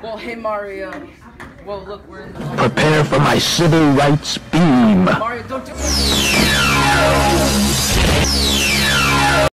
Well, hey Mario. Well, look, we're in the. Prepare for my civil rights beam.